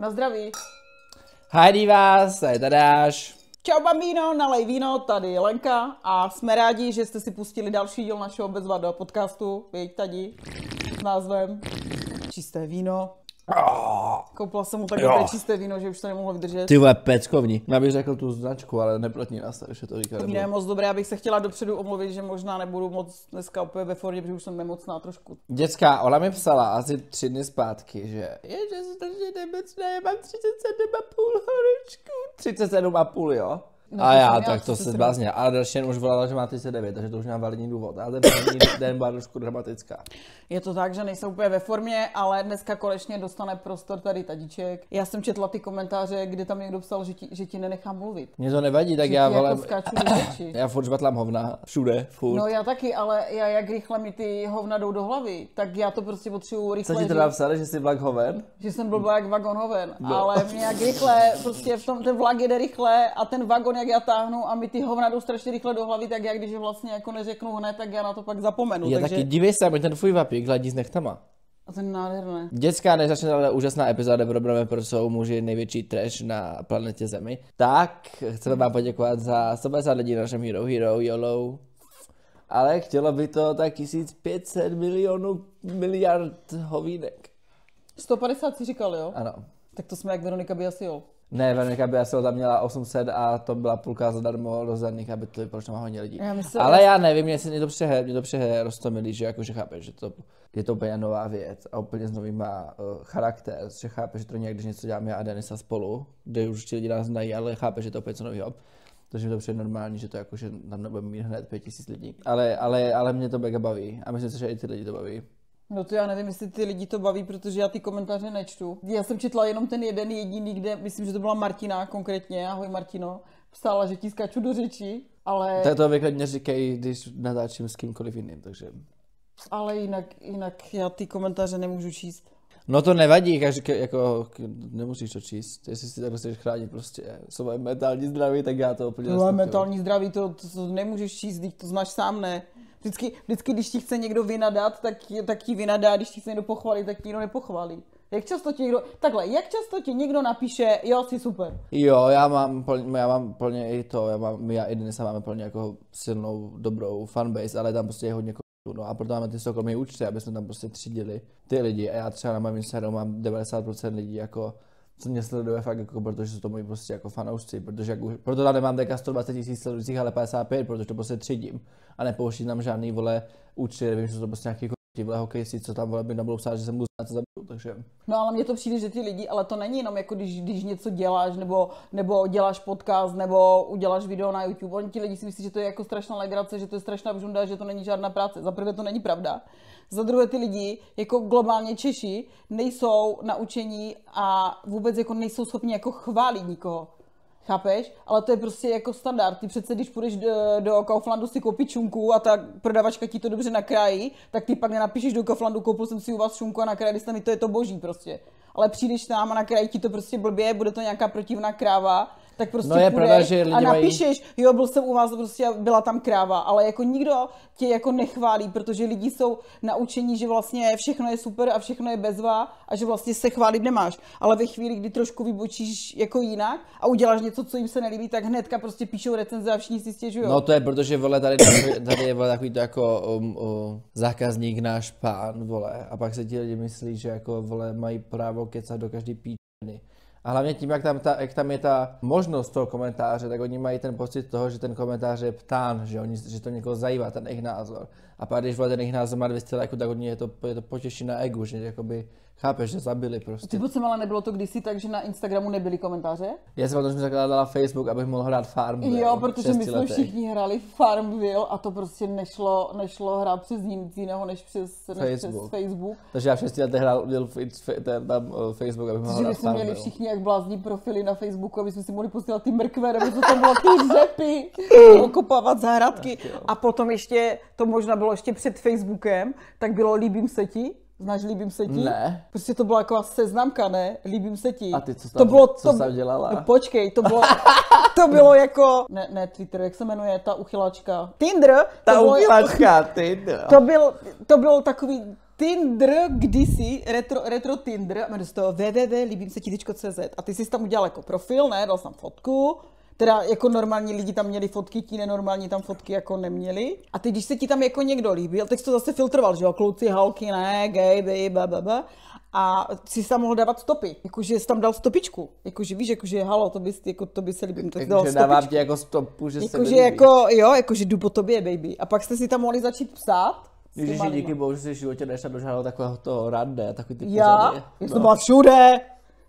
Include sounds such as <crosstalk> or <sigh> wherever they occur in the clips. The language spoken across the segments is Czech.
Na zdraví. Hajdy vás, tady Tadáš. Čau bambino, nalej víno, tady je Lenka a jsme rádi, že jste si pustili další díl našeho Bezvado podcastu, věď tady, s názvem Čisté víno. Koupila jsem mu tak Jo. dobré čisté víno, že už to nemohlo vydržet. Ty vole, peckovní. Já bych řekl tu značku, ale neplatí nás, takže to říká. To víno je moc dobré, abych se chtěla dopředu omluvit, že možná nebudu moc dneska úplně ve formě, protože už jsem nemocná trošku. Dětská, ona mi psala asi tři dny zpátky, že je, že strašně nemocná, já mám 37,5 horečku. 37,5 jo? No, a já, tak to se 37. zblázně. Ale další den už volala, že má 39, takže to už má validní důvod. Ale ten první <laughs> den byla trošku dramatická. Je to tak, že nejsou úplně ve formě, ale dneska konečně dostane prostor tady tadíček. Já jsem četla ty komentáře, kde tam někdo psal, že ti, že ti nenechám mluvit. Mně to nevadí, tak Že já ti jako volám. skáču <laughs> řeči. Já furt žvatlám hovna, všude, furt. No já taky, ale já jak rychle mi ty hovna jdou do hlavy, tak já to prostě potřebuju Co rychle ti to říct, napsali, že jsi vlak hoven? že jsem blbá jak vagon hoven, No. ale mě jak rychle, prostě v tom ten vlak jede rychle a ten vagon jak já táhnu a mi ty hovna jdou strašně rychle do hlavy, tak já když je vlastně jako neřeknu hned, tak já na to pak zapomenu. Já takže... taky dívej se, ten tvůj vapík hladí s nechtama. A ten nádherné. Dětská nezačne ale úžasná epizoda, probereme, proč jsou muži největší trash na planetě Zemi. Tak, chceme vám poděkovat za 150 lidí na našem Hero Hero YOLO. Ale chtělo by to tak 1500 milionů miliard hovínek. 150 si říkal, jo? Ano. Tak to jsme jak Veronika Biasiol. Ne, Veronika by asi tam měla 800 a to byla půlka zadarmo rozdaných, aby to proč to má hodně lidí. Já myslím- Ale já nevím, se mě to přehe, mě to přehe roztomilý, že jakože chápeš, že to je to úplně nová věc a úplně s novýma uh, charakter, že chápeš, že to nějak, když něco děláme já a Denisa spolu, kde už ti lidi nás znají, ale chápeš, že to je úplně co nového. Takže mi to přijde normální, že to jako, že tam nebudeme mít hned 5000 lidí. Ale, ale, ale mě to mega baví a myslím si, že i ty lidi to baví. No to já nevím, jestli ty lidi to baví, protože já ty komentáře nečtu. Já jsem četla jenom ten jeden jediný, kde myslím, že to byla Martina konkrétně, ahoj Martino, psala, že ti skáču do řeči, ale, Tak to vykladně říkají, když natáčím s kýmkoliv jiným, takže... ale jinak, jinak já ty komentáře nemůžu číst. No to nevadí, každý, jako, nemusíš to číst, jestli si takhle chceš chránit prostě svoje mentální zdraví, tak já to úplně respektuju. mentální zdraví, to, to, to nemůžeš číst, to znáš sám, ne? Vždycky, vždycky, když ti chce někdo vynadat, tak, tak ti vynadá, když ti chce někdo pochválit, tak ti někdo nepochválí. Jak často ti někdo, takhle, jak často ti někdo napíše, jo, jsi super. Jo, já mám, plně, já mám plně i to, já mám, my já i Denisa máme plně jako silnou, dobrou fanbase, ale tam prostě je hodně no a proto máme ty soukromé účty, aby jsme tam prostě třídili ty lidi a já třeba na mém Instagramu mám 90% lidí jako co mě sleduje fakt jako, protože jsou to moji prostě jako fanoušci, protože jako, proto tam nemám teďka 120 tisíc sledujících, ale 55, protože to prostě třídím. A nepouštím tam žádný vole účty, vím, že to prostě nějaký ti vole hokejisti, co tam by nebudou psát, že jsem budu co zabiju, takže No ale mně to přijde, že ty lidi, ale to není jenom jako když, když něco děláš, nebo, nebo děláš podcast, nebo uděláš video na YouTube. Oni ti lidi si myslí, že to je jako strašná legrace, že to je strašná bžunda, že to není žádná práce. Za prvé to není pravda. Za druhé ty lidi, jako globálně Češi, nejsou naučení a vůbec jako nejsou schopni jako chválit nikoho. Chápeš? Ale to je prostě jako standard. Ty přece, když půjdeš do, do Kauflandu si koupit šunku a ta prodavačka ti to dobře nakrájí, tak ty pak nenapíšeš do Kauflandu, koupil jsem si u vás šunku a nakrájeli jste mi to, je to boží prostě. Ale přijdeš tam a nakrájí ti to prostě blbě, bude to nějaká protivná kráva, tak prostě No je pravda, že lidi a mají- napíšeš, jo, byl jsem u vás prostě byla tam kráva, ale jako nikdo tě jako nechválí, protože lidi jsou naučení, že vlastně všechno je super a všechno je bezva a že vlastně se chválit nemáš. Ale ve chvíli, kdy trošku vybočíš jako jinak a uděláš něco, co jim se nelíbí, tak hnedka prostě píšou recenze a všichni si stěžují. No to je, protože vole, tady, tady je vole, takový to jako um, um, zákazník náš pán, vole, a pak se ti lidi myslí, že jako vole, mají právo kecat do každý píčeny. A hlavně tím, jak tam, ta, jak tam je ta možnost toho komentáře, tak oni mají ten pocit toho, že ten komentář je ptán, že, oni, že to někoho zajímá, ten jejich názor. A pak když ten jejich názor má 200 lajků, tak oni je to, je to potěší na egu, že jakoby, chápeš, že zabili prostě. Ty jsem ale nebylo to kdysi tak, že na Instagramu nebyly komentáře? Já jsem potom zakládala Facebook, abych mohl hrát Farmville. Jo, protože my jsme všichni hráli Farmville a to prostě nešlo, nešlo hrát přes nic jiného než přes, než přes Facebook. Facebook. Takže já v 6 letech hrál tam uh, Facebook, abych mohl hrát my jsme měli Farmville. všichni jak blázní profily na Facebooku, aby jsme si mohli posílat ty mrkve, nebo co tam bylo ty řepy, <laughs> okopávat zahrádky. A potom ještě, to možná bylo ještě před Facebookem, tak bylo líbím se ti. Znáš líbím se ti? Ne. Prostě to byla taková seznamka, ne? Líbím se ti. A ty co to tam- bylo, co to, jsi tam dělala? No, počkej, to bylo, <laughs> to bylo jako, ne, ne Twitter, jak se jmenuje ta uchylačka? Tinder. Ta to bylo- uchylačka, <laughs> ty. no. to byl, to byl takový Tinder kdysi, retro, retro Tinder, a jmenuje se to www.libimseti.cz a ty jsi tam udělal jako profil, ne, dal jsi tam fotku, teda jako normální lidi tam měli fotky, ti nenormální tam fotky jako neměli. A ty, když se ti tam jako někdo líbil, tak jsi to zase filtroval, že jo, kluci, halky, ne, gay, baby, ba, ba, ba. A si tam mohl dávat stopy, jakože jsi tam dal stopičku, jakože víš, jakože halo, to by, jako, to by se líbím, tak dal Takže dávám stopičku. ti jako stopu, že se Jakože mi líbí. jako, jo, jakože jdu po tobě, baby. A pak jste si tam mohli začít psát. Ježiši, díky bohu, že jsi v životě nešla do žádného takového toho rande, takový ty Já? pořady. Já jsem byla všude.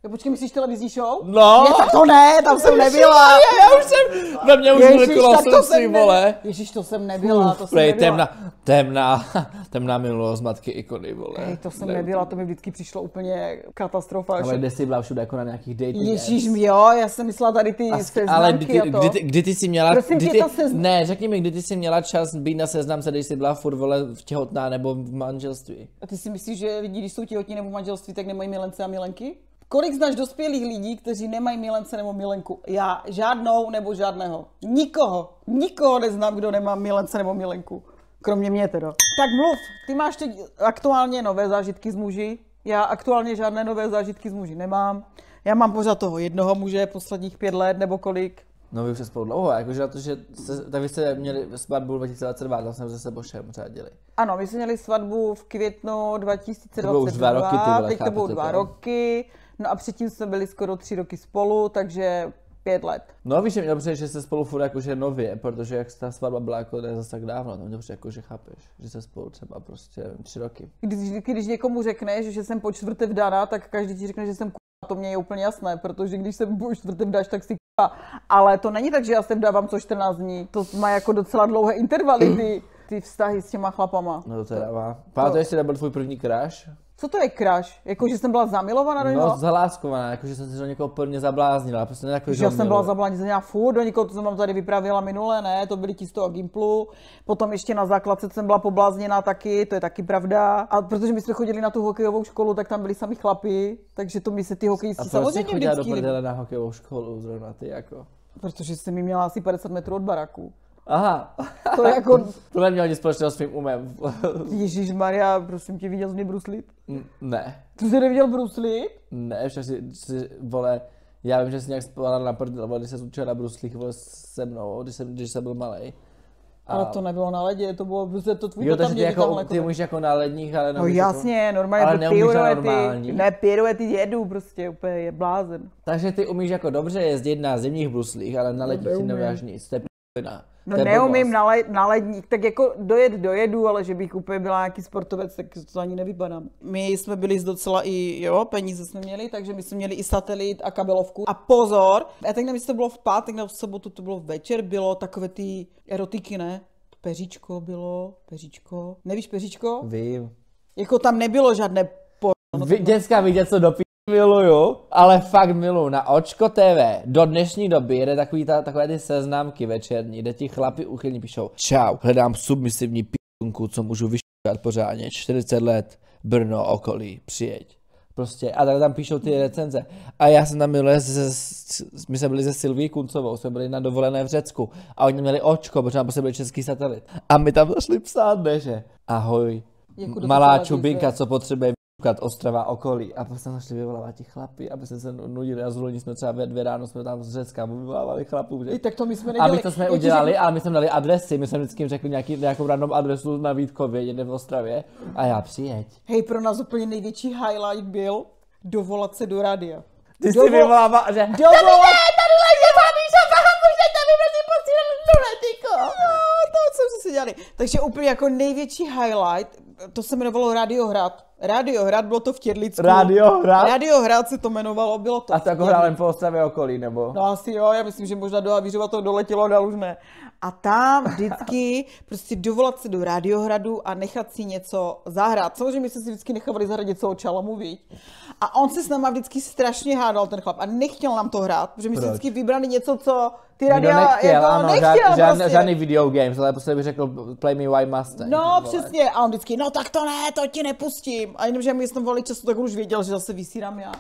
Jo, počkej, myslíš televizní show? No. Ne, tak to ne, tam jsem nebyla. Já už jsem, na mě už to jsem ne- vole. Ježiš, to jsem nebyla, to jsem Prej, nebyla. temná, temná, <laughs> temná minulost matky ikony, vole. Hej, to jsem Ne, nebyla, to mi vždycky přišlo úplně katastrofa. Ale kde jsi byla všude jako na nějakých dating Ježíš, apps? jo, já jsem myslela tady ty A sk- seznamky ale kdy kdy, ty, kdy ty jsi měla, Prosím kdy tě, ty, ta sezn- ne, řekni mi, kdy ty jsi měla čas být na seznamce, když jsi byla furt vole v těhotná nebo v manželství. A ty si myslíš, že lidi, když jsou těhotní nebo v manželství, tak nemají milence a milenky? Kolik znáš dospělých lidí, kteří nemají milence nebo milenku? Já žádnou nebo žádného. Nikoho. Nikoho neznám, kdo nemá milence nebo milenku. Kromě mě teda. Tak mluv, ty máš teď aktuálně nové zážitky s muži. Já aktuálně žádné nové zážitky s muži nemám. Já mám pořád toho jednoho muže posledních pět let nebo kolik. No vy už jste spolu dlouho, jakože na to, že se, tak vy jste měli svatbu 2022, tam jsme se se Bošem řádili. Ano, my jsme měli svatbu v květnu 2022. To bylo už dva roky, ty vole, teď to bylo chápete dva roky. No a předtím jsme byli skoro tři roky spolu, takže pět let. No víš, že mě dobře, že jste spolu furt jakože nově, protože jak ta svatba byla jako ne zase tak dávno, to mě dobře jakože chápeš, že jste spolu třeba prostě tři roky. Když, když někomu řekneš, že jsem po čtvrté vdana, tak každý ti řekne, že jsem k***a. To mně je úplně jasné, protože když jsem po čtvrté vdáš, tak si k***a. Ale to není tak, že já se vdávám co 14 dní. To má jako docela dlouhé intervaly, ty, ty vztahy s těma chlapama. No to teda má. Pamatuješ si, nebyl tvůj první crush? Co to je crush? Jako, že jsem byla zamilovaná do něho? No, zaláskovaná, jakože jsem se do někoho plně zabláznila, prostě ne takový, Že já jsem byla zabláněná furt, do někoho, to jsem vám tady vyprávěla minule, ne, to byly ti z toho Gimplu. Potom ještě na základce jsem byla poblázněná taky, to je taky pravda. A protože my jsme chodili na tu hokejovou školu, tak tam byli sami chlapi, takže to mi se ty A hokejisti jsi samozřejmě do vždycky líbí. prdele na hokejovou školu zrovna ty jako? Protože jsem mi měla asi 50 metrů od baraku. Aha, To jako, to nemělo nic společného s tvým umem. Ježíš Maria, prosím tě, viděl jsi mě bruslit? N- ne, Ty jsi neviděl bruslit? ne, však si, si, vole, já vím, že jsi nějak spala na prdele, vole, když se učila na bruslích, vole, se mnou, když jsem, když jsem byl malý. Ale to nebylo na ledě, to bylo prostě to tvůj Jo, tata takže ty, mě jako, ty umíš jako na ledních, ale No jasně, normálně Ale neumíš na piruety. Ne, piruety jedu prostě, úplně je blázen. Jako, takže ty umíš jako dobře jezdit na zimních bruslích, ale na ledních si neuděláš nic, to je p***na. No neumím blbost. na, le, na ledník, tak jako dojet dojedu, ale že bych úplně byla nějaký sportovec, tak to ani nevypadám. My jsme byli z docela i, jo, peníze jsme měli, takže my jsme měli i satelit a kabelovku. A pozor, já tak nevím, to bylo v pátek nebo v sobotu, to bylo večer, bylo takové ty erotiky, ne? Peříčko bylo, peříčko. Nevíš peříčko? Vím. Jako tam nebylo žádné po... No, Vy, děcka vidět, co do p- miluju, ale fakt miluju. Na Očko TV do dnešní doby jede takový ta, takové ty seznamky večerní, kde ti chlapi uchylní píšou Čau, hledám submisivní p***nku, co můžu vyšťat pořádně, 40 let, Brno, okolí, přijeď. Prostě, a tak tam píšou ty recenze. A já jsem tam minule, my jsme byli se Silví Kuncovou, jsme byli na dovolené v Řecku a oni měli očko, protože tam prostě byl český satelit. A my tam zašli psát, ne, že ahoj, Jako malá čubinka, co potřebuje Ostrava okolí. A prostě začali vyvolávat ti chlapi, aby se se nudili a zvolení jsme třeba ve dvě ráno jsme tam z Řecka vyvolávali chlapů. Že? I tak to my jsme A nedělali. my to jsme Já udělali, řeknu- ale my jsme dali adresy, my jsme vždycky řekli nějaký, nějakou random adresu na Vítkově, někde v Ostravě. A já přijeď. Hej, pro nás úplně největší highlight byl dovolat se do rádia. Ty jsi Dovol- vyvolává, že... Dovolat... tady lidi, Babiša, aha, můžete mi prosím posílat nuletiko. No, to co si dělali. Takže úplně jako největší highlight, to se jmenovalo Radiohrad. Radiohrad, bylo to v Těrlicku. Radiohrad? Radiohrad se to jmenovalo, bylo to A to jako hrál jen po Ostravě okolí, nebo? No asi jo, já myslím, že možná do Havířova to doletělo, dál už ne. A tam vždycky <laughs> prostě dovolat se do Radiohradu a nechat si něco zahrát. Samozřejmě my jsme si vždycky nechávali zahrát něco o Čalamu, víš. A on se s náma vždycky strašně hádal, ten chlap, a nechtěl nám to hrát, protože my jsme vždycky vybrali něco, co ty radia nechtěl, jako ano, nechtěl žád, žádný, prostě. žádný video games, ale prostě bych řekl Play Me Why Mustang. No, přesně. A on vždycky, no tak to ne, to ti nepustím. A jenomže my jsme volili často, tak on už věděl, že zase vysírám já.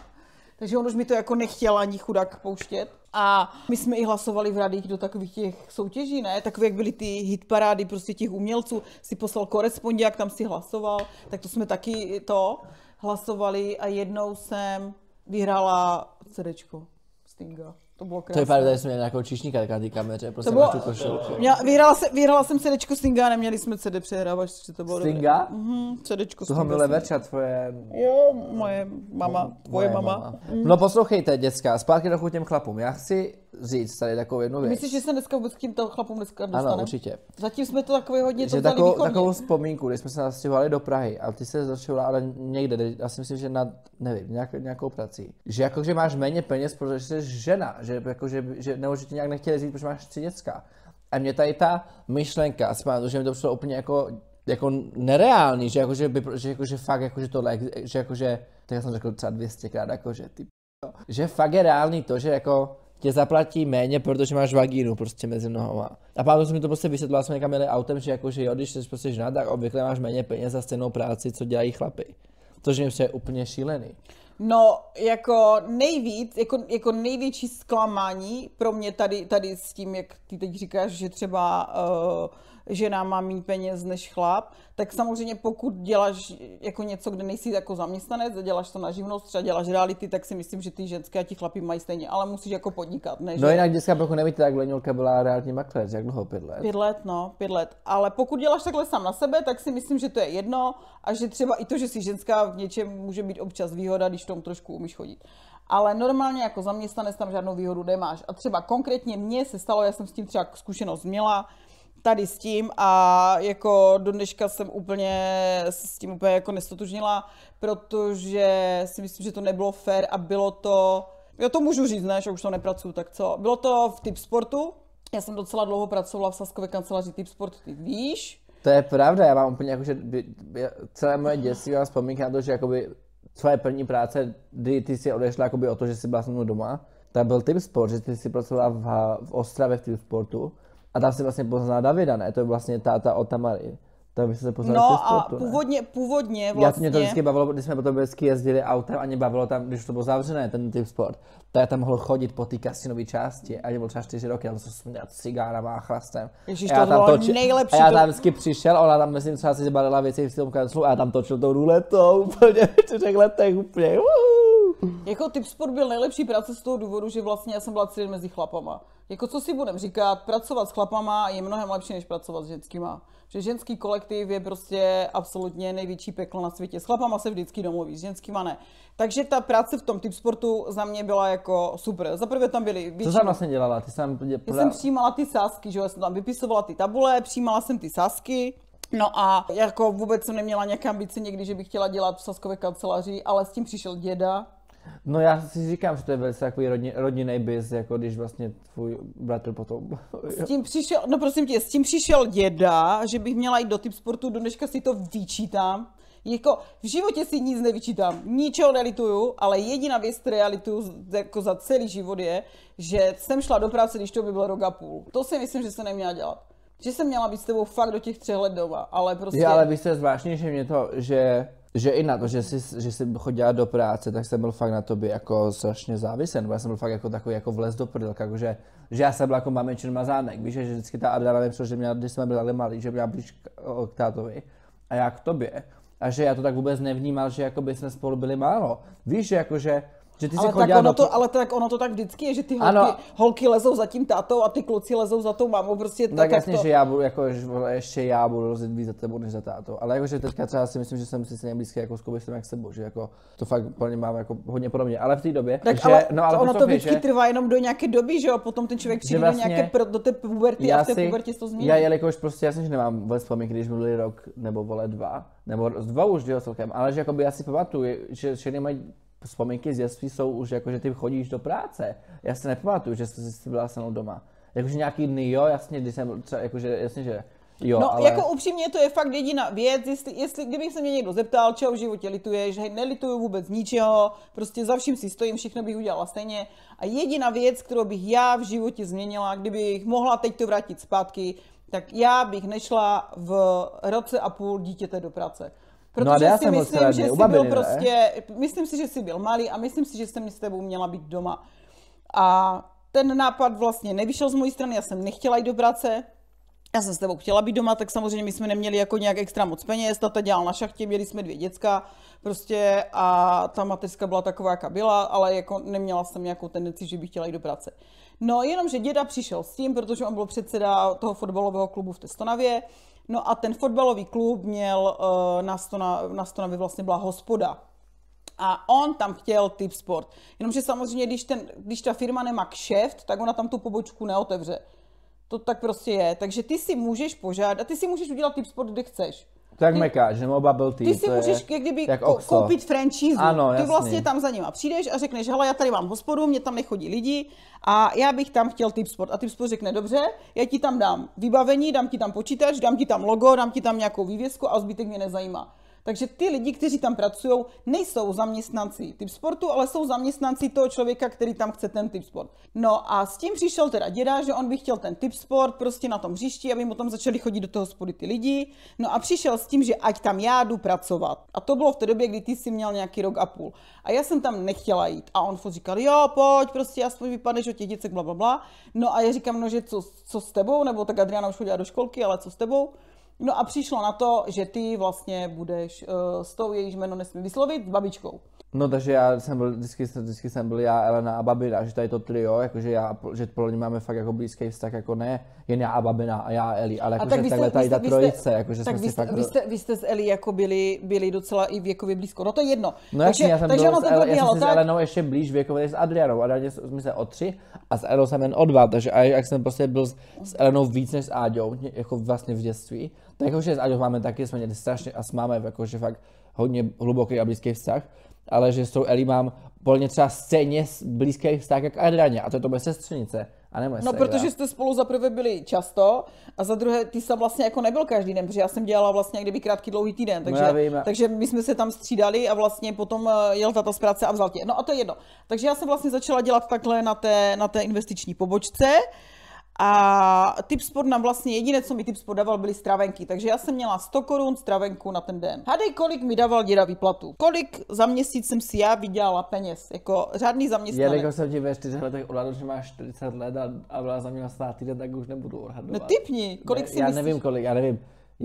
takže on už mi to jako nechtěl ani chudák pouštět. A my jsme i hlasovali v radích do takových těch soutěží, ne? Takové, jak byly ty hitparády prostě těch umělců, si poslal korespondiák, tam si hlasoval, tak to jsme taky to hlasovali a jednou jsem vyhrála CDčko Stinga. To bylo To krásné. vypadá, že jsme měli nějakou číšníka tak na té kameře, prostě To bylo, máš tu košilku. měla, vyhrála, se, vyhrála jsem CDčko Stinga, neměli jsme CD přehrávač, takže to bylo dobré. Stinga? Mhm, CDčko Toho Stinga. milé jsem- Verča, tvoje... Jo, moje mama, tvoje moje mama. No poslouchejte, děcka, zpátky trochu k těm chlapům. Já chci říct tady takovou jednu věc. Myslíš, že se dneska vůbec k těmto chlapům dneska Ano, dostaneme? určitě. Zatím jsme to takové hodně to že vzali takovou, takovou vzpomínku, když jsme se nastěhovali do Prahy a ty se začala ale někde, kde- já si myslím, že na, nevím, nějak, nějakou prací, že jako, že máš méně peněz, protože jsi žena, že jako, že, že nebo že ti nějak nechtěli říct, protože máš tři děcka. A mě tady ta myšlenka, pamatuju, že mi to přišlo úplně jako, jako nereálný, že jako, že, by, že, jako, že fakt jako, že tohle, že jako, že, tak já jsem řekl třeba 200 krát, jako, že ty p***o. že fakt je reálný to, že jako tě zaplatí méně, protože máš vagínu prostě mezi nohama. A jsem mi to prostě vysvětloval, jsme někam jeli autem, že jako, že jo, když jsi prostě žena, tak obvykle máš méně peněz za stejnou práci, co dělají chlapy. To, že mi je úplně šílený. No, jako nejvíc, jako, jako největší zklamání pro mě tady, tady s tím, jak ty teď říkáš, že třeba uh, žena má méně peněz než chlap, tak samozřejmě pokud děláš jako něco, kde nejsi jako zaměstnanec a děláš to na živnost, třeba děláš reality, tak si myslím, že ty ženské a ti chlapi mají stejně, ale musíš jako podnikat, ne? No že- jinak děcka, pokud nevíte, tak Lenilka byla reální makléř, jak dlouho, pět let? Pět let, no, pět let. Ale pokud děláš takhle sám na sebe, tak si myslím, že to je jedno a že třeba i to, že jsi ženská v něčem může být občas výhoda, když v tom trošku umíš chodit. Ale normálně jako zaměstnanec tam žádnou výhodu nemáš. A třeba konkrétně mně se stalo, já jsem s tím třeba zkušenost měla, tady s tím a jako do dneška jsem úplně s tím úplně jako nestotožnila, protože si myslím, že to nebylo fair a bylo to, já to můžu říct, ne, že už to nepracuju, tak co, bylo to v typ sportu, já jsem docela dlouho pracovala v Saskové kanceláři typ sport, ty víš, To je pravda, já mám úplně jako, že celé moje dětství mám vzpomínky na to, že jakoby tvoje první práce, kdy ty si odešla jakoby o to, že jsi byla se mnou doma, tak byl typ sport, že ty jsi pracovala v, v Ostravě v typ sportu a tam si vlastně poznala Davida, ne? To je vlastně táta od Tamary. Tam byste se poznali no a sportu, ne? původně, původně Já to vlastně, mě to vždycky bavilo, když jsme potom vždycky jezdili autem a mě bavilo tam, když to bylo zavřené, ten typ sport, tak já tam mohl chodit po té kasinové části a mě bylo třeba 4 roky, to jsem směl cigárama a chlastem. Ježiš, A já to tam bylo točil- nejlepší, A já to- tam vždycky přišel, ona tam, myslím, třeba si zbalila věci v tom kanclu a já tam točil tou ruletou <laughs> úplně v čtyřech letech úplně. Uhu. Jako typ sport byl nejlepší práce z toho důvodu, že vlastně já jsem byla celý mezi chlapama. Jako co si budem říkat, pracovat s chlapama je mnohem lepší, než pracovat s ženskýma. Že ženský kolektiv je prostě absolutně největší peklo na světě. S chlapama se vždycky domluví, s ženskýma ne. Takže ta práce v tom typ sportu za mě byla jako super. Za prvé tam byly Co většinou... jsem vlastně dělala? Ty jsem, Já jsem přijímala ty sásky, že jo, já jsem tam vypisovala ty tabule, přijímala jsem ty sásky. No a jako vůbec jsem neměla nějaké ambice někdy, že bych chtěla dělat v saskové kanceláři, ale s tím přišel děda, No já si říkám, že to je velice takový rodin, rodinný biz, jako když vlastně tvůj bratr potom... S tím přišel, no prosím tě, s tím přišel děda, že bych měla jít do typ sportu, do dneška si to vyčítám. Jako v životě si nic nevyčítám, ničeho nelituju, ale jediná věc, kterou já lituju jako za celý život je, že jsem šla do práce, když to by bylo rok a půl. To si myslím, že se neměla dělat. Že jsem měla být s tebou fakt do těch třech let doma, ale prostě... Je, ale víš, co je zvláštní, že mě to, že, že i na to, že jsi, že jsi chodila do práce, tak jsem byl fakt na tobě jako strašně závislý, nebo já jsem byl fakt jako takový jako vlez do prdlka, jako že, že já jsem byl jako mamičin mazánek, víš, že vždycky ta Adriana mi že měla, když jsme byli malí, že měla blíž k, k tátovi a já k tobě. A že já to tak vůbec nevnímal, že jako by jsme spolu byli málo. Víš, že jako, že, že ty Ale tak, ono do... to, ale tak ono to tak vždycky je, že ty holky, Ano. holky lezou za tím tátou a ty kluci lezou za tou mamou. Prostě tak, tak jasně, to... že já budu, jako, ještě já budu rozjet víc za tebou než za tátou. Ale jakože teďka třeba si myslím, že jsem si stejně blízký jako s Kubisem jak sebou, že jako to fakt plně mám jako hodně podobně. Ale v té době, Tak že, ale, no ale ono to vždycky že trvá jenom do nějaké doby, že jo? Potom ten člověk přijde vlastně do nějaké pr- do té puberty a v té si, pubertě to změní. já jelikož prostě jasně, že nemám vůbec vzpomínky, když byli rok nebo vole dva, nebo z dva už jo, celkem, ale že jakoby já si pamatuju, že všechny mají vzpomínky z dětství jsou už jako, že ty chodíš do práce. Já si nepamatuju, že jsi, byla se mnou doma. Jakože nějaký dny, jo, jasně, když jsem třeba, jakože, jasně, že jo, No, ale... jako upřímně, to je fakt jediná věc, jestli, jestli kdyby se mě někdo zeptal, čeho v životě lituješ, hej, nelituju vůbec ničeho, prostě za vším si stojím, všechno bych udělala stejně. A jediná věc, kterou bych já v životě změnila, kdybych mohla teď to vrátit zpátky, tak já bych nešla v roce a půl dítěte do práce. Protože No a já si jsem myslím, že jsi byl ne? prostě, myslím si, že jsi byl malý a myslím si, že jsem s tebou měla být doma. A ten nápad vlastně nevyšel z mojí strany, já jsem nechtěla jít do práce, já jsem s tebou chtěla být doma, tak samozřejmě my jsme neměli jako nějak extra moc peněz, tata dělal na šachtě, měli jsme dvě děcka prostě a ta mateřska byla taková, jaká byla, ale jako neměla jsem nějakou tendenci, že bych chtěla jít do práce. No jenom, že děda přišel s tím, protože on byl předseda toho fotbalového klubu v Testonavě, no a ten fotbalový klub měl uh, na, Stona, na Stonavě vlastně byla hospoda, a on tam chtěl typ sport. Jenomže samozřejmě, když, ten, když ta firma nemá kšeft, tak ona tam tu pobočku neotevře. To tak prostě je. Takže ty si můžeš požádat, ty si můžeš udělat typ sport, kde chceš. To jak Ty- Meka, že nebo bubble tea, Ty si můžeš je kdyby jak Oxo. koupit franchise. Ano, Ty jasný. vlastně tam za nima přijdeš a řekneš, hele, já tady mám hospodu, mě tam nechodí lidi a já bych tam chtěl typ sport. A typ sport řekne, dobře, já ti tam dám vybavení, dám ti tam počítač, dám ti tam logo, dám ti tam nějakou vývězku a zbytek mě nezajímá. Takže ty lidi, kteří tam pracují, nejsou zaměstnanci typ sportu, ale jsou zaměstnanci toho člověka, který tam chce ten typ sport. No a s tím přišel teda děda, že on by chtěl ten typ sport prostě na tom hřišti, aby mu tam začali chodit do toho hospody ty lidi. No a přišel s tím, že ať tam já jdu pracovat. A to bylo v té době, kdy ty jsi měl nějaký rok a půl. A já jsem tam nechtěla jít. A on furt říkal, jo, pojď, prostě aspoň vypadneš od těch děcek, bla, bla, bla. No a já říkám, no, že co, co s tebou, nebo tak Adriana už chodila do školky, ale co s tebou? No a přišlo na to, že ty vlastně budeš uh, s tou, jejíž jméno nesmí vyslovit, babičkou. No takže já jsem byl, vždycky, vždycky jsem byl já, Elena a Babina, že tady to trio, jakože já, že pro ně máme fakt jako blízký vztah, jako ne jen já a Babina a já a Eli, ale jakože takhle tady ta trojice, jakože tak jsme vy si jste, fakt... vy, jste, vy jste s Eli jako byli, byli docela i věkově blízko. No to je jedno. No jasně, já jsem takže byl s, El, já jsem si s tak, Elenou ještě blíž věkově než s Adrianou. Adrianě jsme se o tři a s Elenou jsem jen o dva, takže a jak jsem prostě byl s, s Elenou víc než s Áďou, jako vlastně v dětství, tak jakože s Áďou máme taky, jsme měli strašně a s máme jakože fakt hodně hluboký a blízký vztah, ale že s tou Eli mám plně třeba stejně s- blízký vztah jak Adrianě a to je to moje sestřenice a ne moje No, ségra. protože jste spolu za prvé byli často a za druhé ty jsem vlastně jako nebyl každý den, protože já jsem dělala vlastně jak kdyby krátký dlouhý týden, takže, No, vím, takže my jsme se tam střídali a vlastně potom eh, jel tata z práce a vzal tě. No a to je jedno. Takže já jsem vlastně začala dělat takhle na té, na té investiční pobočce a Tip Sport nám vlastně jediné, co mi Tip Sport dával, byly stravenky. Takže já jsem měla 100 korun stravenku na ten den. Hadej, kolik mi dával děda výplatu. Kolik za měsíc jsem si já vydělala peněz, jako řádný zaměstnanec. Jelikož jsem ti ve čtyřech letech odhadl, že máš 40 let a, a byla zaměstnaná týden, tak už nebudu odhadovat. No typni, kolik ne, si Já myslíš? nevím kolik, já nevím.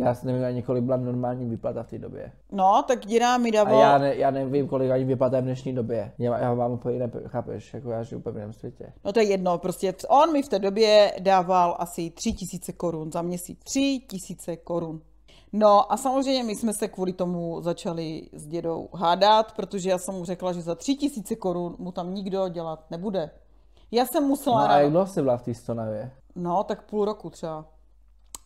Já si nevím ani kolik byla normální výplata v té době. No, tak děda mi A dával... já, ne, já nevím, kolik ani je v dnešní době. Já, já mám úplně jiné, chápeš, jako já žiju úplně v světě. No to je jedno, prostě on mi v té době dával asi tři tisíce korun za měsíc. Tři tisíce korun. No a samozřejmě my jsme se kvůli tomu začali s dědou hádat, protože já jsem mu řekla, že za tři tisíce korun mu tam nikdo dělat nebude. Já jsem musela No a jak dlouho jsi byla v té stonavě? no tak půl roku třeba.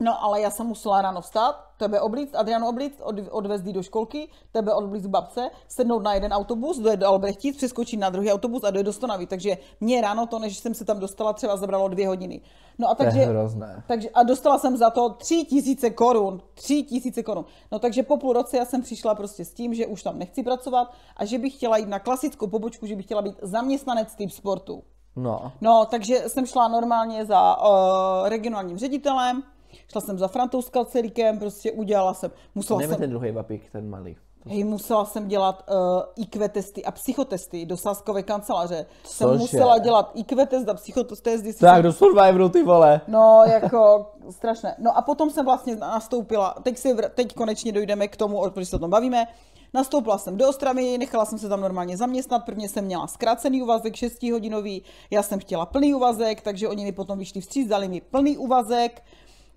No ale já jsem musela ráno vstát, tebe oblíct, Adrianu oblíct, od, odvést do školky, tebe odblíct k babce, sednout na jeden autobus, dojet do Albrechtic, přeskočit na druhý autobus a dojet do Stonavy. Takže mě ráno to, než jsem se tam dostala, třeba zabralo dvě hodiny. No a To je takže, takže, a dostala jsem za to tři tisíce korun. Tři tisíce korun. No takže po půl roce já jsem přišla prostě s tím, že už tam nechci pracovat a že bych chtěla jít na klasickou pobočku, že bych chtěla být zaměstnanec typ sportu. No. No, takže jsem šla normálně za uh, regionálním ředitelem, šla jsem za Frantou Skalceríkem, prostě udělala jsem, musela Nevím jsem, ten druhý vapík, ten malý. hej, musela jsem dělat uh, IQ testy a psychotesty do sáskové kanceláře. Jsem Cože? musela dělat IQ test a psychotest, jestli Tak jsem- do Survivoru, ty vole. No, jako strašné. No a potom jsem vlastně nastoupila, teď, si, vr- teď konečně dojdeme k tomu, proč se o tom bavíme. Nastoupila jsem do Ostravy, nechala jsem se tam normálně zaměstnat, prvně jsem měla zkrácený úvazek, 6 hodinový, já jsem chtěla plný úvazek, takže oni mi potom vyšli vstříc, dali mi plný úvazek.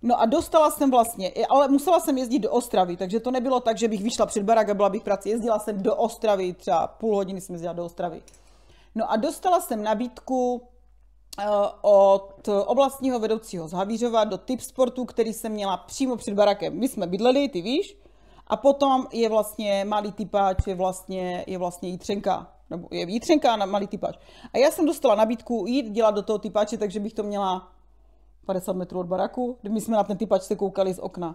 No a dostala jsem vlastně, ale musela jsem jezdit do Ostravy, takže to nebylo tak, že bych vyšla před barák a byla bych v práci. Jezdila jsem do Ostravy, třeba půl hodiny jsem jezdila do Ostravy. No a dostala jsem nabídku eh, od oblastního vedoucího z Havířova do typ sportu, který jsem měla přímo před barakem. My jsme bydleli, ty víš, a potom je vlastně malý typáč, je vlastně, je vlastně jítřenka, nebo je jítřenka a malý typáč. A já jsem dostala nabídku jít dělat do toho typáče, takže bych to měla 50 metrů od baraku, my jsme na ten typač se koukali z okna.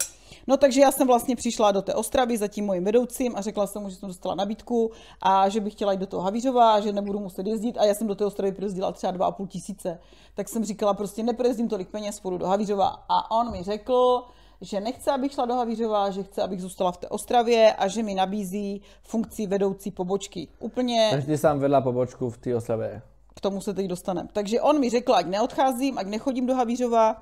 No takže já jsem vlastně přišla do té Ostravy za tím mojím vedoucím a řekla jsem mu, že jsem dostala nabídku a že bych chtěla jít do toho Havířova že nebudu muset jezdit a já jsem do té Ostravy projezdila třeba 2,5 tisíce. Tak jsem říkala prostě neprojezdím tolik peněz, půjdu do Havířova a on mi řekl, že nechce, abych šla do Havířova, že chce, abych zůstala v té Ostravě a že mi nabízí funkci vedoucí pobočky. Úplně Takže ty sám vedla pobočku v té Ostravě. K tomu se teď dostaneme. Takže on mi řekl, ať neodcházím, ať nechodím do Havířova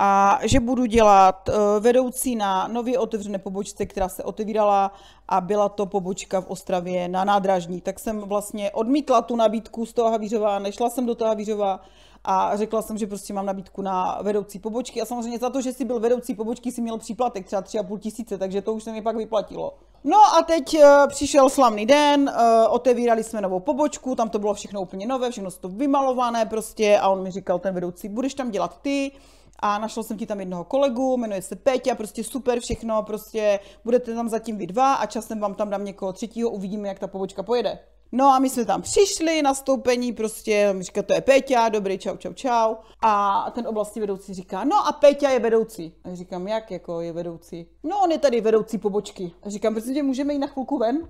a že budu dělat eh, vedoucí na nově otevřené pobočce, která se otevírala a byla to pobočka v Ostravě na nádražní. Tak jsem vlastně odmítla tu nabídku z toho Havířova, nešla jsem do toho Havířova a řekla jsem, že prostě mám nabídku na vedoucí pobočky a samozřejmě za to, že jsi byl vedoucí pobočky, si měl příplatek třeba 3,5 tisíce, takže to už se mi pak vyplatilo. No a teď eh, přišel slavný den, eh, otevírali jsme novou pobočku, tam to bylo všechno úplně nové, všechno to vymalované prostě a on mi říkal, ten vedoucí, budeš tam dělat ty, a našel jsem ti tam jednoho kolegu, jmenuje se Péťa, prostě super všechno, prostě budete tam zatím vy dva a časem vám tam dám někoho třetího, uvidíme, jak ta pobočka pojede. No a my jsme tam přišli na stoupení, prostě říká, to je Péťa, dobrý, čau, čau, čau. A ten oblastní vedoucí říká, no a Péťa je vedoucí. A říkám, jak jako je vedoucí? No on je tady vedoucí pobočky. A říkám, prosím tě, můžeme jít na chvilku ven?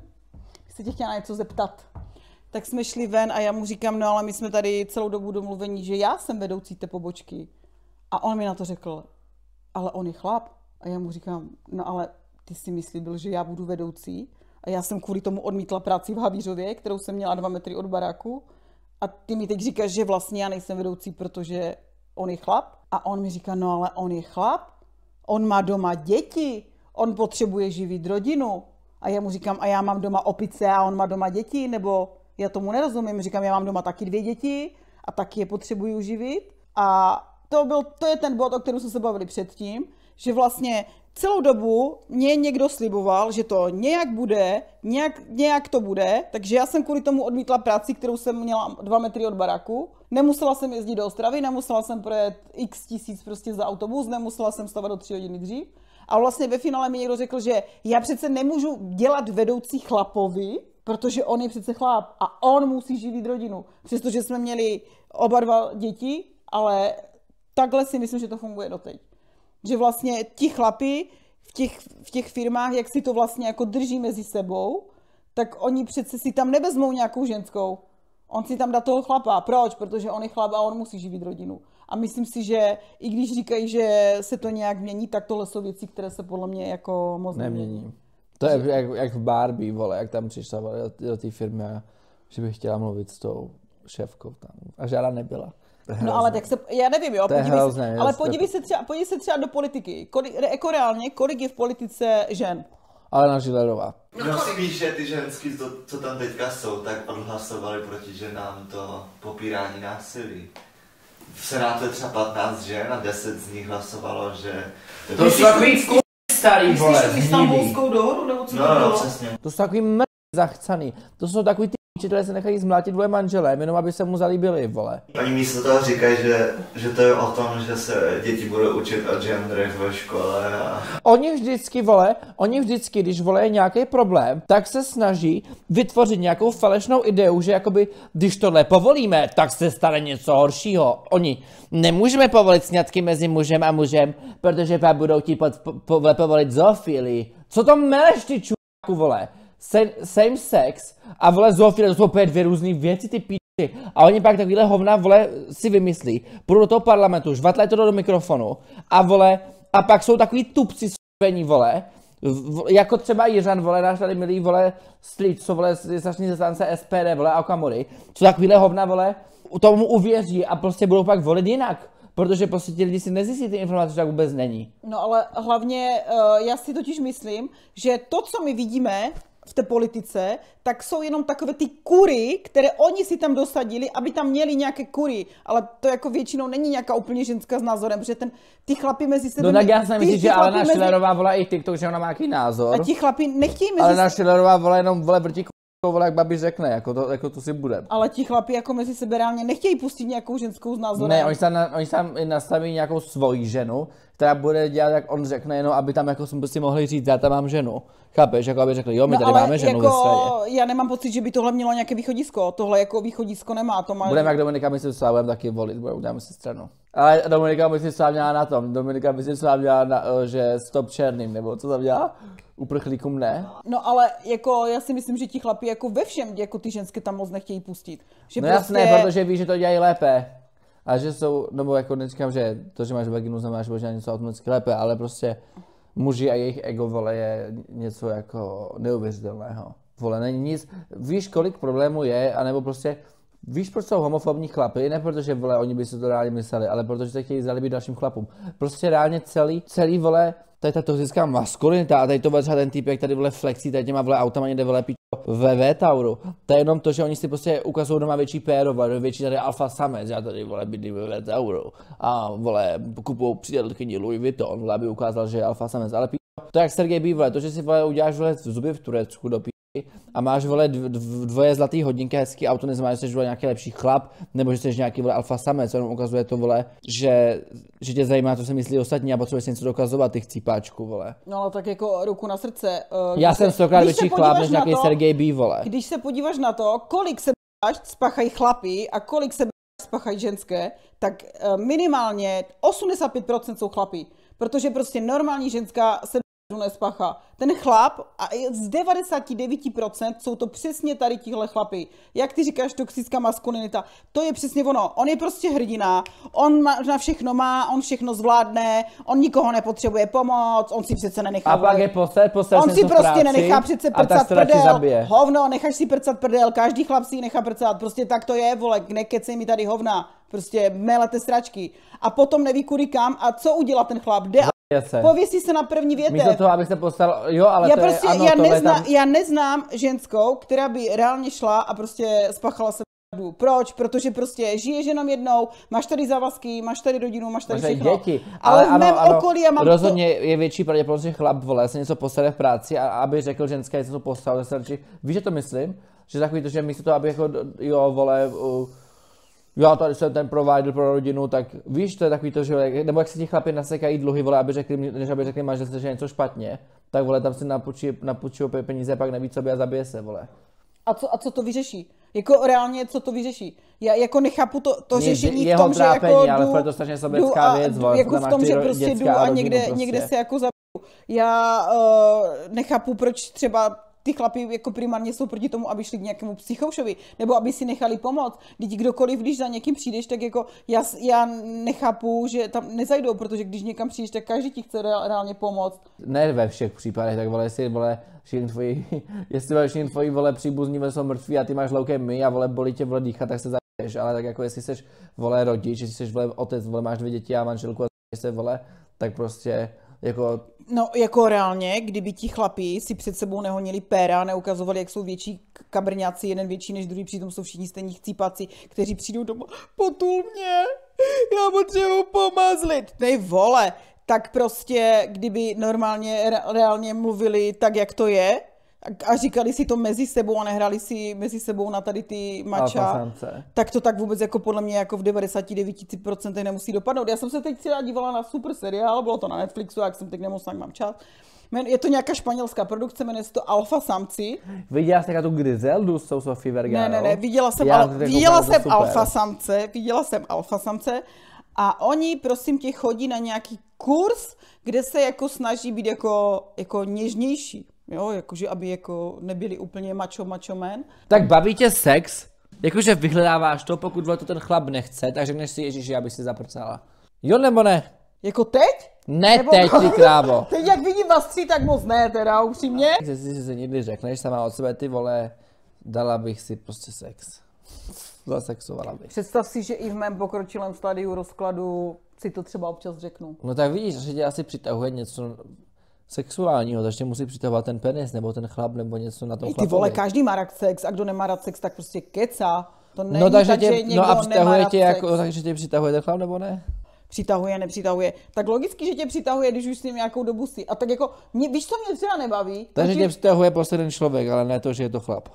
Se tě chtěla na něco zeptat. Tak jsme šli ven a já mu říkám, no ale my jsme tady celou dobu domluvení, že já jsem vedoucí té pobočky. A on mi na to řekl, ale on je chlap. A já mu říkám, no ale ty si myslí byl, že já budu vedoucí? A já jsem kvůli tomu odmítla práci v Havířově, kterou jsem měla dva metry od baráku. A ty mi teď říkáš, že vlastně já nejsem vedoucí, protože on je chlap? A on mi říká, no ale on je chlap, on má doma děti, on potřebuje živit rodinu. A já mu říkám, a já mám doma opice a on má doma děti, nebo já tomu nerozumím. Říkám, já mám doma taky dvě děti a taky je potřebuju živit. A to, byl, to je ten bod, o kterém jsme se bavili předtím, že vlastně celou dobu mě někdo sliboval, že to nějak bude, nějak, nějak to bude, takže já jsem kvůli tomu odmítla práci, kterou jsem měla dva metry od baraku. Nemusela jsem jezdit do Ostravy, nemusela jsem projet x tisíc prostě za autobus, nemusela jsem stavat do tři hodiny dřív. A vlastně ve finále mi někdo řekl, že já přece nemůžu dělat vedoucí chlapovi, protože on je přece chlap a on musí živit rodinu. Přestože jsme měli oba dva děti, ale takhle si myslím, že to funguje doteď. Že vlastně ti chlapi v těch, v těch firmách, jak si to vlastně jako drží mezi sebou, tak oni přece si tam nevezmou nějakou ženskou. On si tam dá toho chlapa. Proč? Protože on je chlap a on musí živit rodinu. A myslím si, že i když říkají, že se to nějak mění, tak tohle jsou věci, které se podle mě jako moc nemění. Nemění. To je jak, jak v Barbie, vole, jak tam přišla do, do té firmy že bych chtěla mluvit s tou šéfkou tam. A žádná nebyla. No ale tak se, já nevím, jo, To podívej hrozné, se, ale podívej se, třeba, podívej se třeba do politiky. Kolik, jako reálně, kolik je v politice žen? Alena Žilerová. No spíš, že ty ženský, to, co tam teďka jsou, tak odhlasovali proti ženám to popírání násilí. V Senátu je třeba 15 žen a 10 z nich hlasovalo, že... To jsou takový k*** starý, vole, zhnilý. Istanbulskou dohodu, nebo co No, to no, bylo? přesně. To jsou takový mr... zachcaný. To jsou takový ty učitelé se nechají zmlátit dvoje manželé, jenom aby se mu zalíbili, vole. Oni místo toho říkají, že, že to je o tom, že se děti budou učit o genderech ve škole a... Oni vždycky, vole, oni vždycky, když vole je nějaký problém, tak se snaží vytvořit nějakou falešnou ideu, že jakoby, když tohle povolíme, tak se stane něco horšího. Oni nemůžeme povolit sňatky mezi mužem a mužem, protože pak budou ti pod, po, po, povolit zoofilii. Co to meleš ty čuráku, vole? Same, sex a vole zoofilie, to jsou úplně dvě různé věci, ty píči. A oni pak takovýhle hovna, vole, si vymyslí, půjdou do toho parlamentu, žvatlají to do mikrofonu a vole, a pak jsou takový tupci s***vení, vole, v, jako třeba Jiřan, vole, náš tady milý, vole, strýc, co, vole, je strašný zastánce SPD, vole, a Okamory, co takovýhle hovna, vole, tomu uvěří a prostě budou pak volit jinak. Protože prostě ti lidi si nezjistí ty informace, že tak vůbec není. No ale hlavně uh, já si totiž myslím, že to, co my vidíme v té politice, tak jsou jenom takové ty kury, které oni si tam dosadili, aby tam měli nějaké kury. Ale to jako většinou není nějaká úplně ženská s názorem, protože ten, ty chlapi mezi sebou... No tak já ty- myslím, že Alena mezi- Schillerová vole i TikTok, že ona má nějaký názor. A ti chlapi nechtějí mezi Alena Schillerová vole jenom vole vrtí k***, vole, jak babi řekne, jako to, jako to si bude. Ale ti chlapi jako mezi sebe reálně nechtějí pustit nějakou ženskou s názorem. Ne, oni si tam, oni si tam nastaví nějakou svoji ženu, která bude dělat, jak on řekne, jenom aby tam jako jsme si mohli říct, já tam mám ženu. Chápeš, jako aby řekli, jo, my tady máme ženu ve straně. jako, já nemám pocit, že by tohle mělo nějaké východisko. Tohle jako východisko nemá. To má... Budeme jak Dominika Myslicová, budeme taky volit, budeme, uděláme si stranu. Ale Dominika Myslicová měla na tom, Dominika Myslicová měla na, eh, že stop černým, nebo co tam dělá? Uprchlíkům ne? No ale jako já si myslím, že ti chlapi jako ve všem jako ty ženské tam moc nechtějí pustit. Že No jasné, protože ví, že to dělají lépe. A že jsou, nebo jako neříkám, že to, že máš vaginu, znamená, že možná něco automaticky lépe, ale prostě muži a jejich ego, vole, je něco jako neuvěřitelného. Vole, není nic, víš, kolik problémů je, anebo prostě Víš, proč jsou homofobní chlapy? Ne protože, vole, oni by si to rádi mysleli, ale protože se chtějí zalíbit dalším chlapům. Prostě reálně celý, celý, vole, tady ta toxická maskulinita a tady to třeba ten typ, jak tady vole flexí, tady těma vole autama někde vole pičo ve V-Tauru. To je jenom to, že oni si prostě ukazují doma větší péro, vole, větší tady alfa samec, já tady vole bydlím ve V-Tauru. A vole, kupují přítelkyni Louis Vuitton, vole, aby ukázal, že je alfa samec, ale pičo, to jak Sergej B, vole, to, že si vole uděláš vole zuby v Turecku do a máš vole dv, dv, dvoje zlatý hodinky, hezký auto, neznamená, že jsi vole nějaký lepší chlap, nebo že jsi nějaký vole alfa samec, jenom ukazuje to vole, že, že tě zajímá, co si myslí ostatní a potřebuješ si něco dokazovat, ty chcípáčku, vole. No ale tak jako ruku na srdce. Uh, Já jsem stokrát větší chlap než nějaký to, Sergej B, vole. Když se podíváš na to, kolik se spáchají chlapy a kolik se spáchají ženské, tak uh, minimálně 85% jsou chlapy. Protože prostě normální ženská se nespacha. Ten chlap, a z 99% jsou to přesně tady tihle chlapy. Jak ty říkáš, toxická maskulinita, to je přesně ono. On je prostě hrdina, on na všechno má, on všechno zvládne, on nikoho nepotřebuje pomoc, on si přece nenechá... A pak je posled, posled On si prostě práci, nenechá přece prcat prdel. Hovno, necháš si prcat prdel, každý chlap si nechá prcat, prostě tak to je, vole, nekecej mi tady hovna. Prostě melete sračky. A potom neví kudy kam a co udělá ten chlap? Jde se. Pověsí se na první větev. Místo toho, abych se postal, jo, ale já to prostě, je, ano, já, to nezna, tam... já neznám ženskou, která by reálně šla a prostě spáchala se proč? Protože prostě žiješ jenom jednou, máš tady závazky, máš tady rodinu, máš tady máš všechno. děti. Ale, ale v mém ano, okolí já mám Rozhodně to... je větší pravděpodobnost, že chlap vole se něco postane v práci a aby řekl ženské, něco postal, víš, že to myslím? Že takový to, že místo toho, aby jako, jo, vole, uh, já tady jsem ten provider pro rodinu, tak víš, to je takový to, že nebo jak si ti chlapi nasekají dluhy, vole, aby řekli, než aby řekli manželce, že je něco špatně, tak vole, tam si napůjčí, napůjčí peníze, pak neví, co by a zabije se, vole. A co, a co to vyřeší? Jako reálně, co to vyřeší? Já jako nechápu to, to řešení v tom, že trápení, jako ale jdu, to je to sobecká věc, vole, jako v tom, že prostě jdu a někde, prostě. někde se jako zabiju. Já uh, nechápu, proč třeba ty chlapi jako primárně jsou proti tomu, aby šli k nějakému psychoušovi, nebo aby si nechali pomoct. Když kdokoliv, když za někým přijdeš, tak jako já, já nechápu, že tam nezajdou, protože když někam přijdeš, tak každý ti chce reálně pomoct. Ne ve všech případech, tak vole, jestli vole, všichni tvoji, <laughs> jestli vole, všichni tvoji vole příbuzní jsou mrtví a ty máš my a vole bolí tě vole dýchat, tak se zajdeš, ale tak jako jestli jsi vole rodič, jestli jsi vole otec, vole máš dvě děti a manželku a se vole, tak prostě jako... No jako reálně, kdyby ti chlapí si před sebou nehonili péra, neukazovali, jak jsou větší kabrňáci, jeden větší než druhý, přitom jsou všichni stejní chcípaci, kteří přijdou doma, potul mě, já potřebuji pomazlit. Ty vole, tak prostě, kdyby normálně reálně mluvili tak, jak to je, a říkali si to mezi sebou a nehráli si mezi sebou na tady ty mača, tak to tak vůbec jako podle mě jako v 99% nemusí dopadnout. Já jsem se teď třeba dívala na super seriál, bylo to na Netflixu, jak jsem teď nemohl, tak mám čas. Je to nějaká španělská produkce, jmenuje se to Alfa Samci. Viděla jsi tu Griseldu s tou Sofie Vergara? Ne, ne, ne, viděla jsem, al, viděla jsem Alfa Samce, viděla jsem Alfa Samce a oni, prosím tě, chodí na nějaký kurz, kde se jako snaží být jako, jako něžnější. Jo, jakože aby jako nebyli úplně macho macho man. Tak baví tě sex? Jakože vyhledáváš to, pokud to ten chlap nechce, tak řekneš si, Ježíš, já bych si zaprcala. Jo nebo ne? Jako teď? Ne nebo teď, ty krávo. <laughs> teď jak vidím vás tři, tak moc ne, teda upřímně. Když si si někdy řekneš sama od sebe, ty vole, dala bych si prostě sex. Zasexovala bych. Představ si, že i v mém pokročilém stadiu rozkladu si to třeba občas řeknu. No tak vidíš, že tě asi přitahuje něco sexuálního, takže musí přitahovat ten penis nebo ten chlap nebo něco na tom chlapovi. Ty vole, každý má rád sex a kdo nemá rád sex, tak prostě keca. To není no, takže tak, tě, že no a přitahuje tě, jako, takže tě přitahuje ten chlap nebo ne? Přitahuje, nepřitahuje. Tak logicky, že tě přitahuje, když už s ním nějakou dobu si. A tak jako, mě, víš, co mě třeba nebaví? Takže tě přitahuje prostě ten člověk, ale ne to, že je to chlap.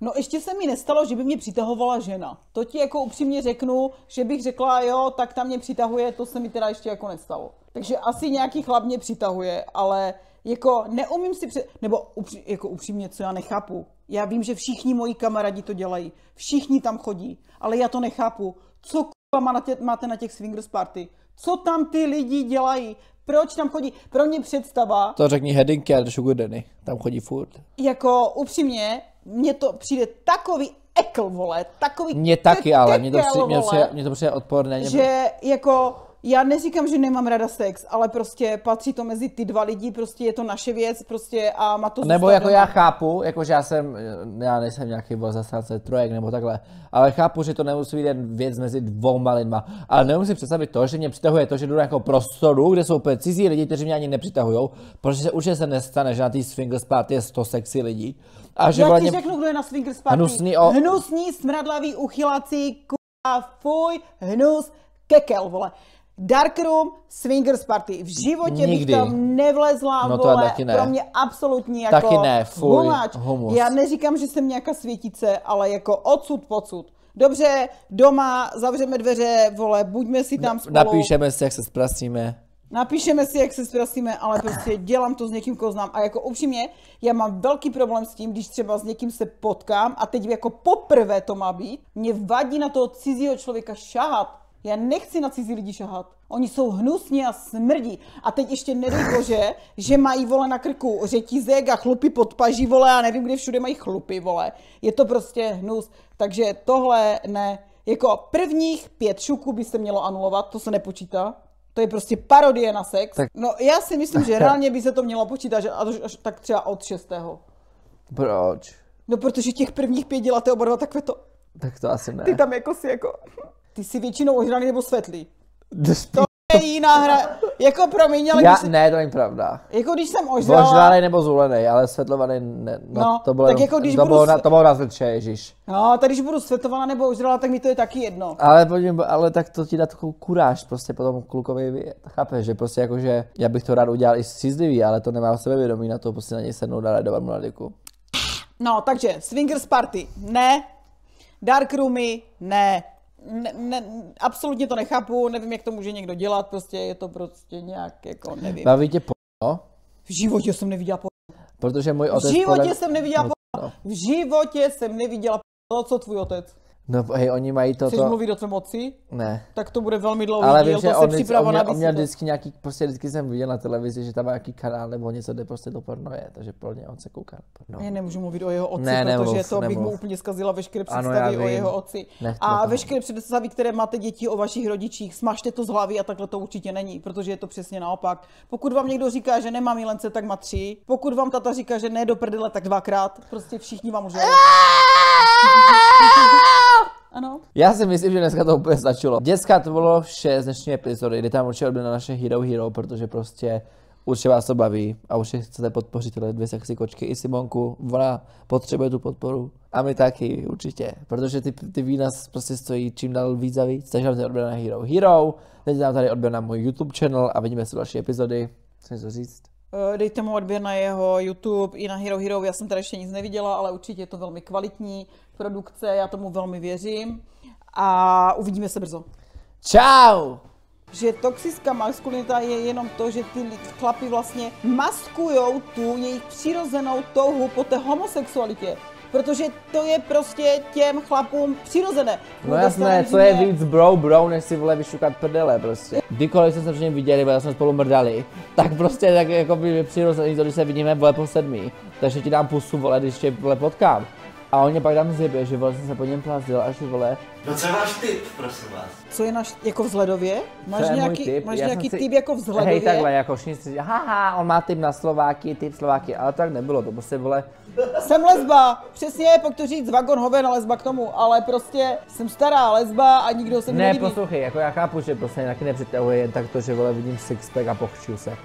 No ještě se mi nestalo, že by mě přitahovala žena. To ti jako upřímně řeknu, že bych řekla, jo, tak tam mě přitahuje, to se mi teda ještě jako nestalo. Takže asi nějaký chlap mě přitahuje, ale jako neumím si před... nebo upří, jako upřímně, co já nechápu. Já vím, že všichni moji kamarádi to dělají. Všichni tam chodí, ale já to nechápu. Co k***a máte na těch swingers party? Co tam ty lidi dělají? Proč tam chodí? Pro mě představa... To řekni Hedinky a Sugar Danny. Tam chodí furt. Jako upřímně, mně to přijde takový ekl, vole, takový Mně taky, ale mě to, přijde, mě, to přijde odporné. Že jako já neříkám, že nemám rada sex, ale prostě patří to mezi ty dva lidi, prostě je to naše věc, prostě a má to Nebo jako doma. já chápu, jako že já jsem, já nejsem nějaký byl zastánce trojek nebo takhle, ale chápu, že to nemusí být jen věc mezi dvouma lidma. Ale nemůžu si představit to, že mě přitahuje to, že jdu do nějakého prostoru, kde jsou úplně cizí lidi, kteří mě ani nepřitahují, protože se určitě se nestane, že na té swingers party je 100 sexy lidí. A že Já vole ti řeknu, kdo je na swingers party. Hnusný o- Hnusný, smradlavý, uchylací, kurva, fuj, hnus, kekel, vole. Dark Room, Swingers Party. V životě Nikdy. bych tam nevlezla, No to vole, taky ne. pro mě absolutní jako Taky ne, fuj, humáč. humus. Já neříkám, že jsem nějaká světice, ale jako odsud pocud. Dobře, doma zavřeme dveře, vole, buďme si tam spolu. Napíšeme si, jak se zpracíme. Napíšeme si, jak se zprostíme, ale prostě dělám to s někým, koho znám. A jako upřímně, já mám velký problém s tím, když třeba s někým se potkám a teď jako poprvé to má být, mě vadí na toho cizího člověka šahat. Já nechci na cizí lidi šahat. Oni jsou hnusní a smrdí. A teď ještě nedej bože, že mají vole na krku řetízek a chlupy pod paží, vole, a nevím, kde všude mají chlupy, vole. Je to prostě hnus. Takže tohle ne. Jako prvních pět šuků by se mělo anulovat, to se nepočítá. To je prostě parodie na sex. Tak- No já si myslím, že <laughs> reálně by se to mělo počítat, že až, až tak třeba od šestého. Proč? No protože těch prvních pět děláte oba dva takové to. Tak to asi ne. Ty tam jako si jako... Ty jsi většinou ožraný nebo svetlý. To Je jiná hra. Jako promiň, ale Já, když, ne, to není pravda. jako když jsem ožrala... Ožralej nebo zulenej, ale světlovaný ne. No, No, to bylo, tak jako když to budu bylo, na, to bylo na zlče, ježíš. No, tak když budu světovaná nebo ožrala, tak mi to je taky jedno. Ale, pojďme, ale tak to ti dá takovou kuráž prostě potom klukovi. Chápeš, že prostě jakože já bych to rád udělal i střízlivý, ale to nemám sebevědomí na to prostě na něj sednout a dát mladiku. No, takže Swingers Party, ne. Dark Roomy, ne. Ne, ne, absolutně to nechápu, nevím, jak to může někdo dělat, prostě je to prostě nějak, jako nevím. Baví tě po... V životě jsem neviděla po... Protože můj V otec... životě podle- jsem neviděla No, po... no. V životě jsem neviděla po... co tvůj otec. No hej, oni mají Chceš toto... mluvit o tvém otci? Ne. Tak to bude velmi dlouhý Ale díl, vím, že to se on, připravil on, na měl, on měl vždycky nějaký, prostě vždycky jsem viděl na televizi, že tam má nějaký kanál nebo něco, kde prostě to porno je, takže pro ně on se kouká porno. Já nemůžu mluvit o jeho otci, Ne, nemluv, protože to bych mu nemluv. úplně zkazila veškeré Ano, představy já o jeho otci. Nech a veškeré představy, které máte děti o vašich rodičích, smažte to z hlavy a takhle to určitě není, protože je to přesně naopak. Pokud vám někdo říká, že nemá milence, tak má tři. Pokud vám tata říká, že ne do prdele, tak dvakrát. Prostě všichni vám lžou. <laughs> Ano. Já si myslím, že dneska to úplně stačilo. Děcka, to bylo vše z dnešní epizody, kdy tam určitě na naše Hero Hero, protože prostě určitě vás to baví a určitě chcete podpořit tyhle dvě sexy kočky i Simonku, ona potřebuje tu podporu a my taky určitě, protože ty, ty vína prostě stojí čím dál víc a víc, takže nám odběr na Hero Hero, teď nám tady odběr na můj YouTube channel a vidíme se další epizody. Chceš to říct? Eh, Dejte mu odběr na jeho YouTube i na Hero Hero. Já jsem tady ještě nic neviděla, ale určitě je to velmi kvalitní produkce, já tomu velmi věřím. A uvidíme se brzo. Čau! že toxická maskulinita je jenom to, že ty chlapi vlastně maskujou tu jejich přirozenou touhu po té homosexualitě. Protože to je prostě těm chlapům přirozené. No jasné, co je víc bro bro, než si vole vyšukat prdele prostě. Kdykoliv jsme se všichni viděli, protože jsme spolu mrdali, tak prostě tak jako by je přirozený to, když se vidíme vole po sedmí. Takže ti dám pusu vole, když tě vole potkám. A on mě pak tam zjebě, že vole jsem se po něm plazil až vole. No co je váš tip, prosím vás? Co je náš, jako vzhledově? Máš To je můj nějaký, tip. máš Já nějaký jsem si- typ jako vzhledově? Hej, takhle, jako všichni si haha, on má typ na Slováky, typ Slováky, ale tak nebylo, to prostě vole, Jsem lesba, přesně, pokud to říct, vagon hoven lesba k tomu, ale prostě jsem stará lesba a nikdo se mi ne, nelíbí. poslouchej, jako já chápu, že prostě taky nepřitahuje jen tak to, že vole vidím sixpack a pochču se.